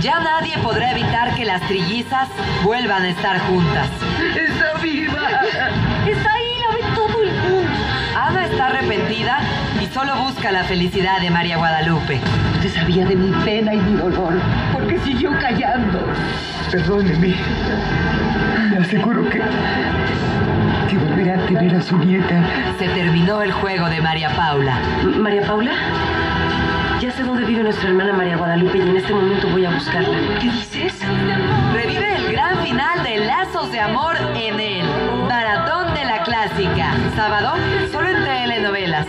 Ya nadie podrá evitar que las trillizas vuelvan a estar juntas. ¡Está viva! Está ahí, la ve todo el mundo. Ana está arrepentida y solo busca la felicidad de María Guadalupe. Usted sabía de mi pena y mi dolor, porque siguió callando. Perdóneme. Le aseguro que. que volverá a tener a su nieta. Se terminó el juego de María Paula. María Paula, sé dónde vive nuestra hermana María Guadalupe y en este momento voy a buscarla. ¿Qué dices? Revive el gran final de Lazos de Amor en el Maratón de la Clásica. Sábado, solo en telenovelas.